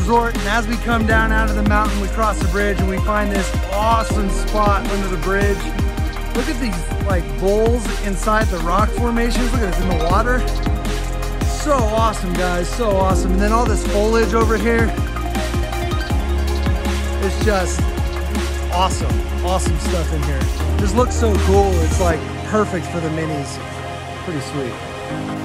Resort, and as we come down out of the mountain, we cross the bridge and we find this awesome spot under the bridge. Look at these like bowls inside the rock formations. Look at this in the water. So awesome, guys, so awesome. And then all this foliage over here. It's just awesome, awesome stuff in here. Just looks so cool. It's like perfect for the minis. Pretty sweet.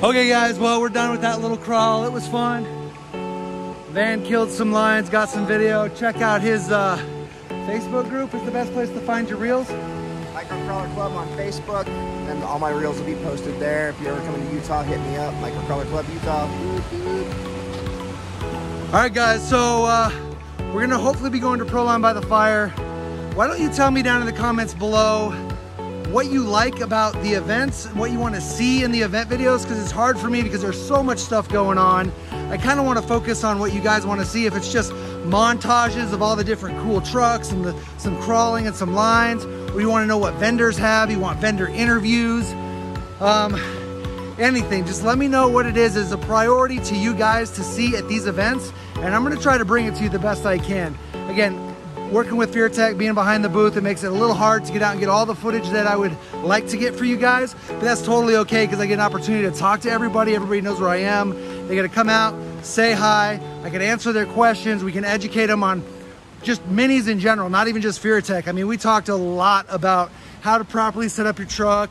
Guys, well, we're done with that little crawl. It was fun. Van killed some lions, got some video. Check out his uh, Facebook group is the best place to find your reels. Microcrawler Club on Facebook, and all my reels will be posted there. If you're ever coming to Utah, hit me up. Microcrawler Club Utah. All right, guys, so uh, we're gonna hopefully be going to Proline by the Fire. Why don't you tell me down in the comments below what you like about the events, what you want to see in the event videos, because it's hard for me because there's so much stuff going on. I kind of want to focus on what you guys want to see. If it's just montages of all the different cool trucks and the, some crawling and some lines, or you want to know what vendors have, you want vendor interviews, um, anything, just let me know what it is as a priority to you guys to see at these events, and I'm going to try to bring it to you the best I can. Again, working with Furitek, being behind the booth, it makes it a little hard to get out and get all the footage that I would like to get for you guys, but that's totally okay because I get an opportunity to talk to everybody. Everybody knows where I am. They got to come out, say hi. I can answer their questions. We can educate them on just minis in general, not even just Furitek. I mean, we talked a lot about how to properly set up your truck,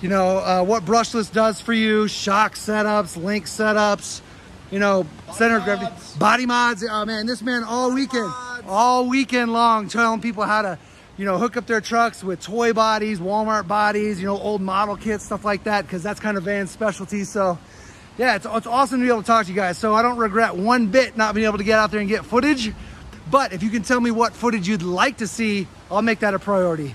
you know, uh, what brushless does for you, shock setups, link setups, you know, body center of gravity, body mods. Oh man, this man all weekend, mods. All weekend long telling people how to, you know, hook up their trucks with toy bodies, Walmart bodies, you know, old model kits, stuff like that, because that's kind of Van's specialty. So yeah, it's, it's awesome to be able to talk to you guys. So I don't regret one bit not being able to get out there and get footage. But if you can tell me what footage you'd like to see, I'll make that a priority.